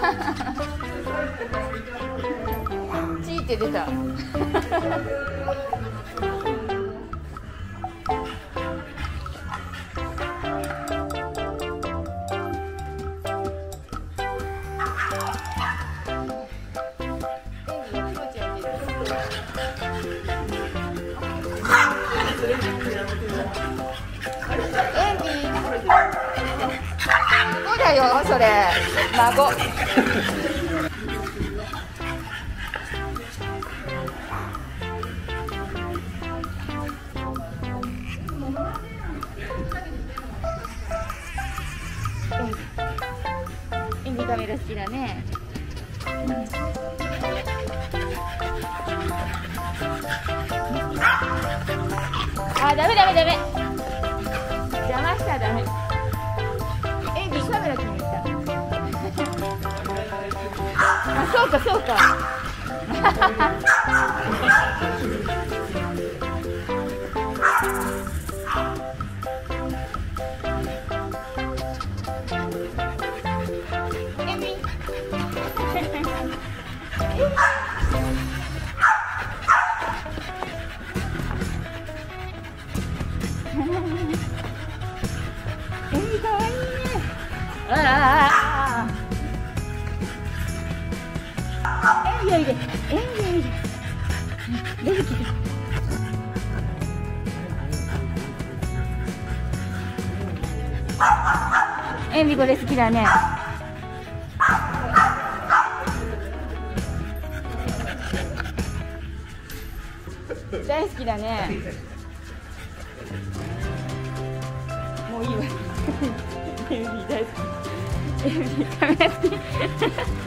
チーって出た。孫だよそれ。孫。エンジカメラ好きだね。あダメダメダメ。邪魔したらダメ。エンジカメラ気に入ったあそうかそうか。出てきてエンジこれ好きだね。大好きだね。もういいわ。エンジ大好き。エンジカメラ好き。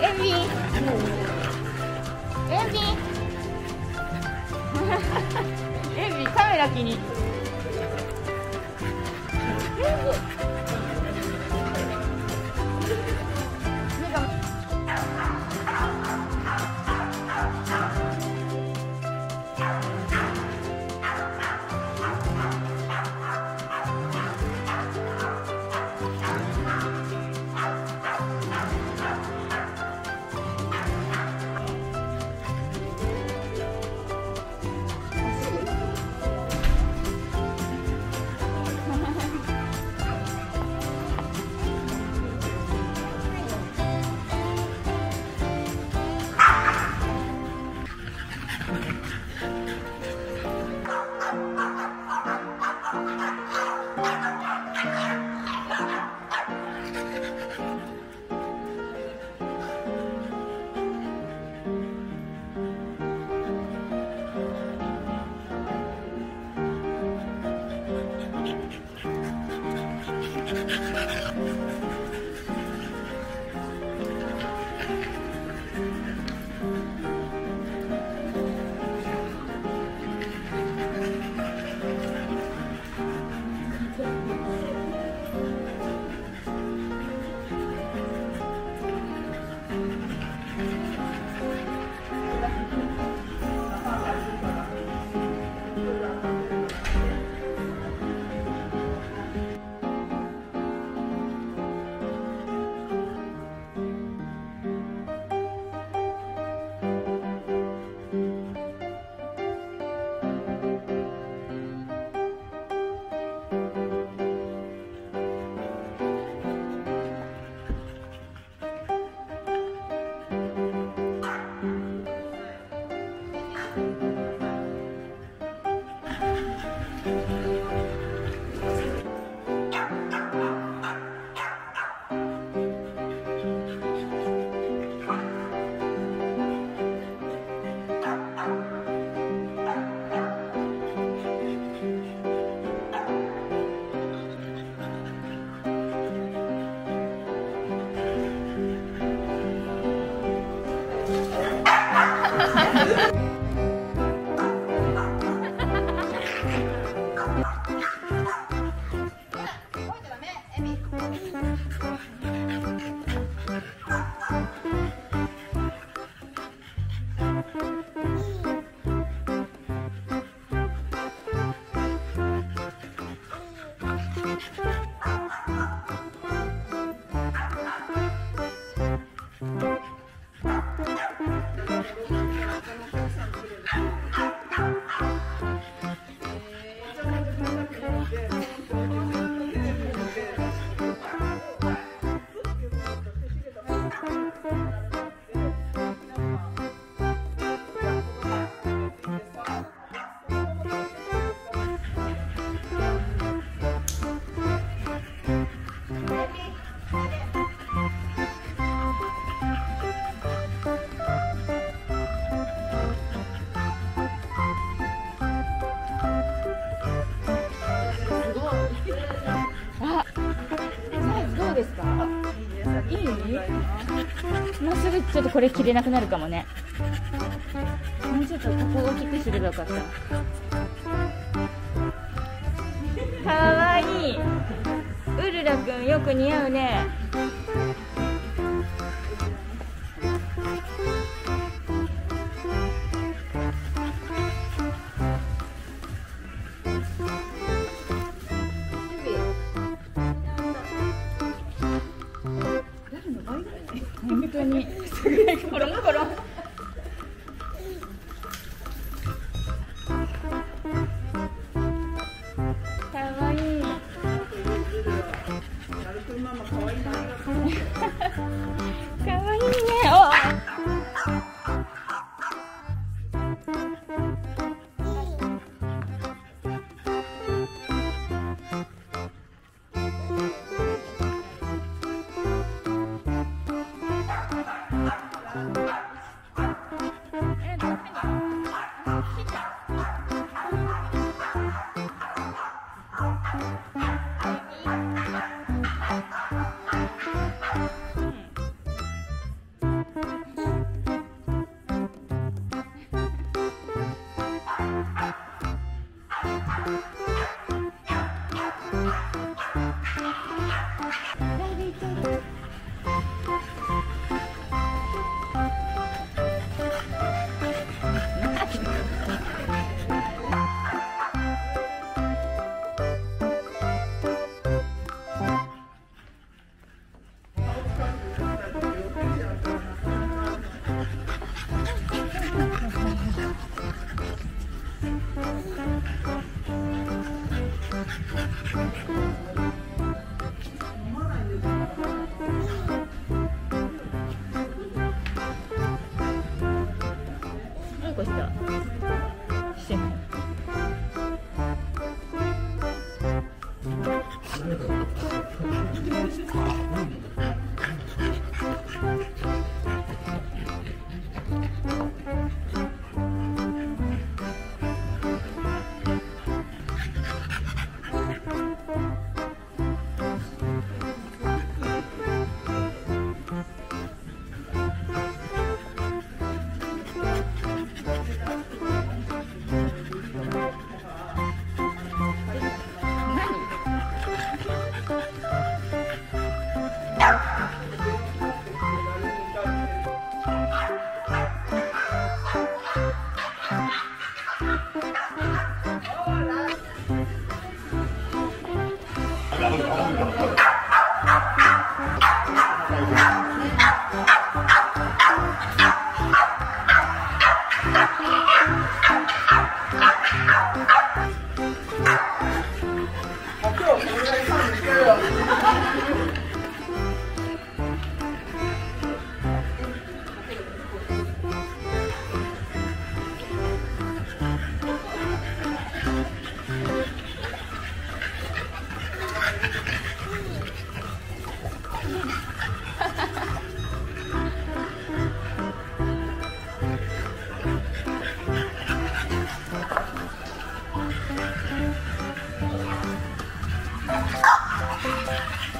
エビ。エビ。エビカメラ気に。入ってとこれ着れなくなるかもね。もうちょっとここ大きくすればよかった。かわいい。ウルラくんよく似合うね。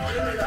Oye, mi.